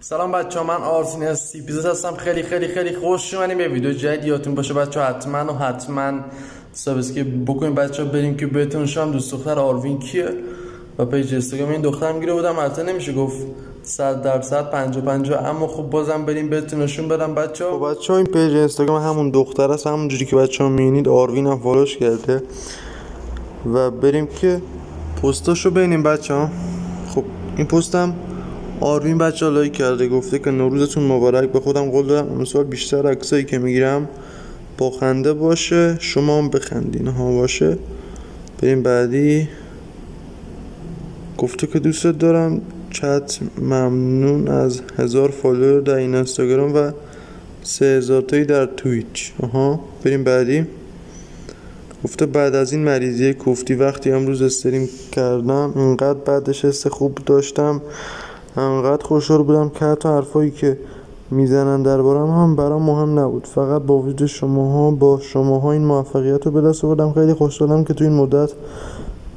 سلام بچه ها من آرسین از سی پیزاس هستم. خیلی خیلی خیلی خوش اومدیم به ویدیو جدید یادتون باشه بچه ها حتما و حتما subscribe بکنیم بچه ها بریم که بهتون شما دوست دختر آروین کیه؟ و پیج اینستاگرام این دخترم گیره بودم. البته نمیشه گفت 100 درصد 50 50 اما خب بازم بریم بهتون نشون بدم بچه ها خب بچه این پیج اینستاگرام همون دختر است. همون جوری که بچه ها می‌بینید آروین هم follow ش کرده. و بریم که پستاشو ببینیم بچه ها خب این پستم آروین بچه لایک کرده گفته که نوروزتون مبارک به خودم قول دادم امسال بیشتر عکسایی که می‌گیرم با خنده باشه شما هم بخندین ها باشه. بریم بعدی. گفته که دوستت دارم چت ممنون از هزار follower در این اینستاگرام و سه هزار تایی در تویچ آها بریم بعدی. گفته بعد از این مریضی کوفتی وقتی امروز استریم کردم اینقدر بعدش حس خوب داشتم. انقدر خوشحال بودم که حتی حرفایی که می‌زنن دربارم هم برام مهم نبود. فقط با وجود شماها با شماها این موفقیت رو به دست آوردم. خیلی خوشحالم که تو این مدت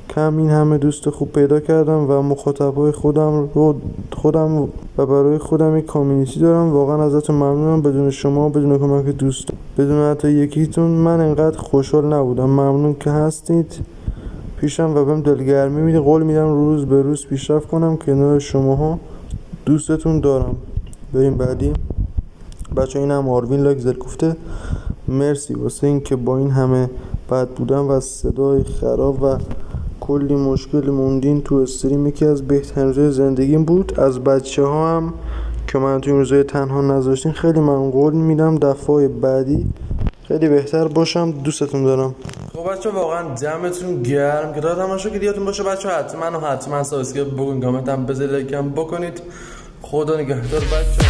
کم این همه دوست خوب پیدا کردم و مخاطبای خودم رو خودم و برای خودم یک کامیونیتی دارم. واقعا ازتون ممنونم. بدون شما بدون کمک دوست بدون حتی یکیتون من انقدر خوشحال نبودم. ممنون که هستید. پیشم و بهم دلگرمی میده. قول میدم روز به روز پیشرفت کنم. کنار شماها دوستتون دارم. بریم بعدی. بچه این هم آروین لایک زد گفته. مرسی. واسه اینکه با این همه بد بودم و صدای خراب و کلی مشکل موندین تو استریم یکی از بهترین روزای زندگیم بود. از بچه ها هم که من تو این روزای تنها نذاشتین خیلی من قول میدم دفعه بعدی خیلی بهتر باشم. دوستتون دارم. خب بچه واقعا جمعتون گرم که تا تماشا که یادتون باشه. بچه حتما و حتما subscribe بکنید کامنت هم بذارید لایک هم بکنید. خدا نگهدار بچه